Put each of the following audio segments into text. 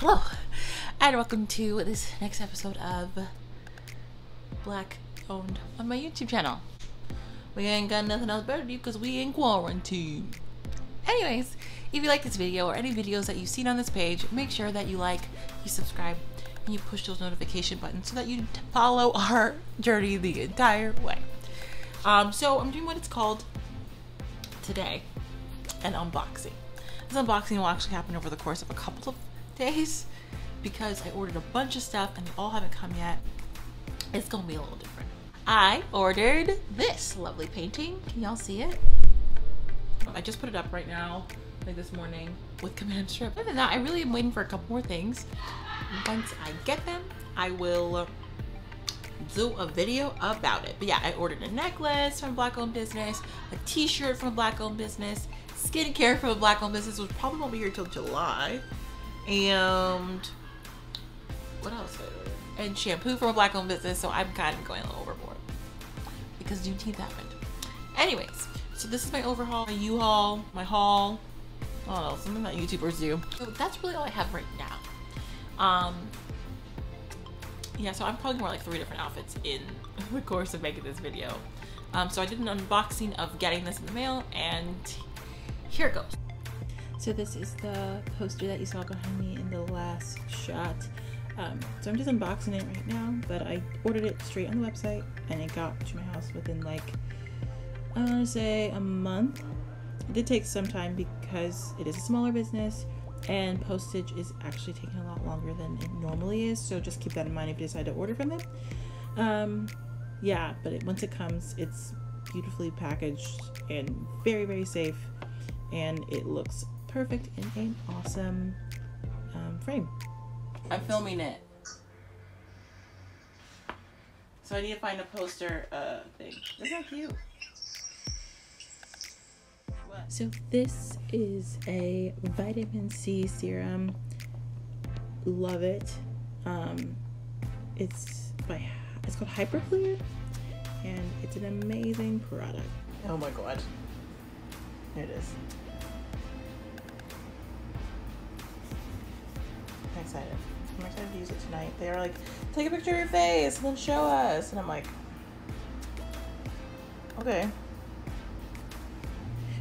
hello, and welcome to this next episode of Black Owned on my YouTube channel. We ain't got nothing else better to do because we in quarantine. Anyways, if you like this video or any videos that you've seen on this page, make sure that you like, you subscribe, and you push those notification buttons so that you follow our journey the entire way. Um, so I'm doing what it's called today, an unboxing. This unboxing will actually happen over the course of a couple of days because I ordered a bunch of stuff and they all haven't come yet. It's gonna be a little different. I ordered this lovely painting. Can y'all see it? I just put it up right now, like this morning, with command strip. Other than that, I really am waiting for a couple more things. Once I get them, I will do a video about it. But yeah, I ordered a necklace from Black Owned Business, a t-shirt from Black Owned Business, skincare from a Black Owned Business, which probably won't be here till July. And what else? And shampoo from a Black Owned Business, so I'm kind of going a little overboard because Juneteenth happened. Anyways, so this is my overhaul, my U-haul, my haul. I don't know, something that YouTubers do. So that's really all I have right now. Um, yeah, so I'm probably more like three different outfits in the course of making this video. Um, so I did an unboxing of getting this in the mail, and here it goes. So this is the poster that you saw behind me in the last shot. Um, so I'm just unboxing it right now, but I ordered it straight on the website, and it got to my house within like, I want to say a month. It did take some time because it is a smaller business and postage is actually taking a lot longer than it normally is so just keep that in mind if you decide to order from them um, yeah but it, once it comes it's beautifully packaged and very very safe and it looks perfect in an awesome um, frame i'm filming it so i need to find a poster uh, thing isn't that cute so this is a vitamin C serum. Love it. Um, it's by it's called Hyperclear, and it's an amazing product. Oh my god! Here it is. Excited. I'm excited to use it tonight. They are like, take a picture of your face and then show us, and I'm like, okay.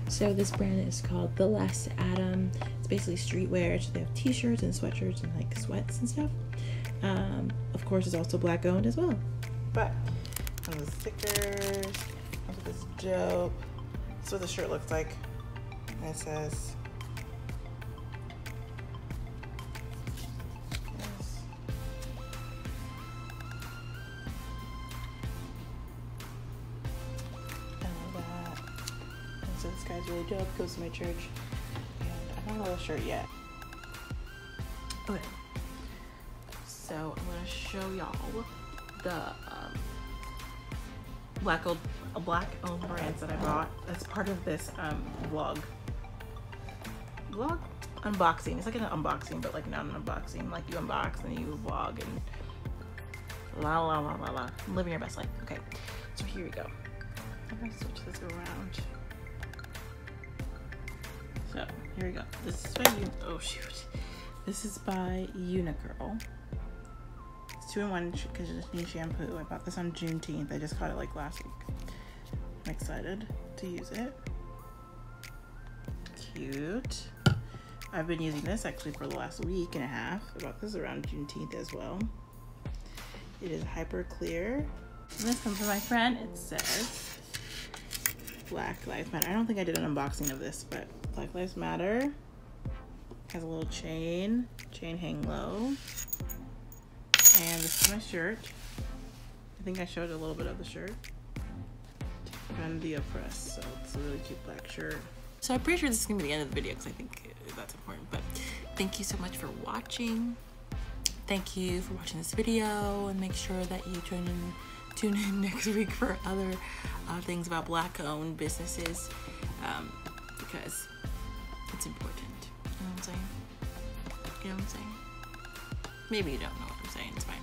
So this brand is called The Last Adam. It's basically streetwear. So they have t-shirts and sweatshirts and like sweats and stuff. Um, of course, it's also black owned as well. But the stickers, look at this dope. That's what the shirt looks like. And it says so this guy's really dope, goes to my church, and I don't have a shirt yet. Okay, so I'm gonna show y'all the um, black old black owned brands that I bought as part of this um, vlog. Vlog unboxing. It's like an unboxing, but like not an unboxing. Like you unbox and you vlog and la la la la la. Living your best life. Okay, so here we go. I'm gonna switch this around. So here we go. This is by oh shoot. This is by UniQurl. It's two in one conditioning shampoo. I bought this on Juneteenth. I just got it like last week. I'm excited to use it. Cute. I've been using this actually for the last week and a half. I bought this around Juneteenth as well. It is hyper clear. And this comes from my friend. It says Black Lives Matter. I don't think I did an unboxing of this, but Black Lives Matter. Has a little chain, chain hang low. And this is my shirt. I think I showed a little bit of the shirt. And the oppressed, so it's a really cute black shirt. So I'm pretty sure this is gonna be the end of the video because I think that's important. But thank you so much for watching. Thank you for watching this video and make sure that you tune in, tune in next week for other uh, things about black owned businesses um, because it's important. You know what I'm saying? You know what I'm saying? Maybe you don't know what I'm saying. It's fine.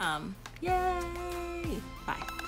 Um, yay! Bye.